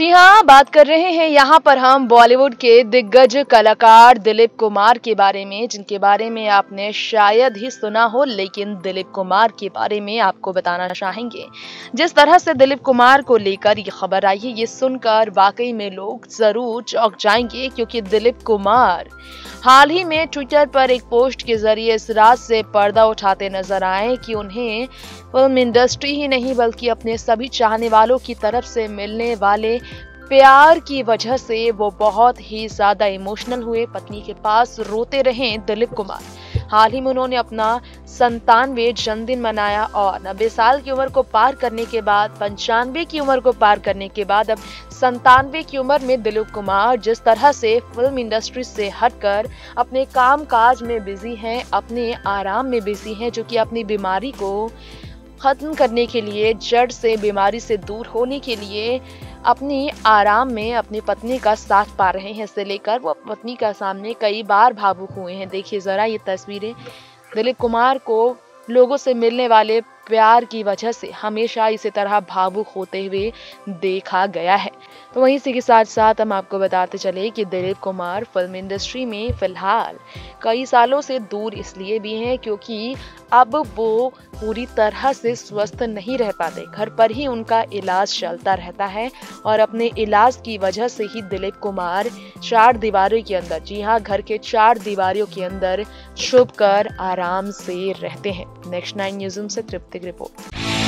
बात कर रहे हैं। यहाँ पर हम बॉलीवुड के दिग्गज कलाकार दिलीप कुमार के बारे में, जिनके बारे में आपने शायद ही सुना हो, लेकिन दिलीप कुमार के बारे में आपको बताना चाहेंगे। जिस तरह से दिलीप कुमार को लेकर ये खबर आई है, ये सुनकर वाकई में लोग ज़रूर चौंक जाएँगे, क्योंकि दिलीप कुमार हाल ही में ट्विटर पर एक पोस्ट के ज़रिए इस रात से पर्दा उठाते नज़र आए कि उन्हें फ़िल्म इंडस्ट्री ही नहीं, बल्कि अपने सभी चाहने वालों की तरफ़ से मिलने वाले प्यार की वजह से वो बहुत ही ज़्यादा इमोशनल हुए। पत्नी के पास रोते रहे दिलीप कुमार। हाल ही में उन्होंने अपना संतानवे जन्मदिन मनाया और नब्बे साल की उम्र को पार करने के बाद, पंचानवे की उम्र को पार करने के बाद अब संतानवे की उम्र में दिलीप कुमार जिस तरह से फ़िल्म इंडस्ट्री से हटकर अपने काम काज में बिज़ी हैं, अपने आराम में बिज़ी हैं, जो कि अपनी बीमारी को खत्म करने के लिए, जड़ से बीमारी से दूर होने के लिए अपनी आराम में अपनी पत्नी का साथ पा रहे हैं इसे लेकर वो पत्नी का सामने कई बार भावुक हुए हैं। देखिए जरा ये तस्वीरें दिलीप कुमार को लोगों से मिलने वाले प्यार की वजह से हमेशा इसी तरह भावुक होते हुए देखा गया है। तो वहीं इसी के साथ साथ हम आपको बताते चले कि दिलीप कुमार फ़िल्म इंडस्ट्री में फ़िलहाल कई सालों से दूर इसलिए भी हैं क्योंकि अब वो पूरी तरह से स्वस्थ नहीं रह पाते। घर पर ही उनका इलाज चलता रहता है और अपने इलाज की वजह से ही दिलीप कुमार चार दीवारों के अंदर, जी हाँ घर के चार दीवारों के अंदर छुप कर आराम से रहते हैं। नेक्स्ट नाइन न्यूज़ से तृप्ति Politic Report.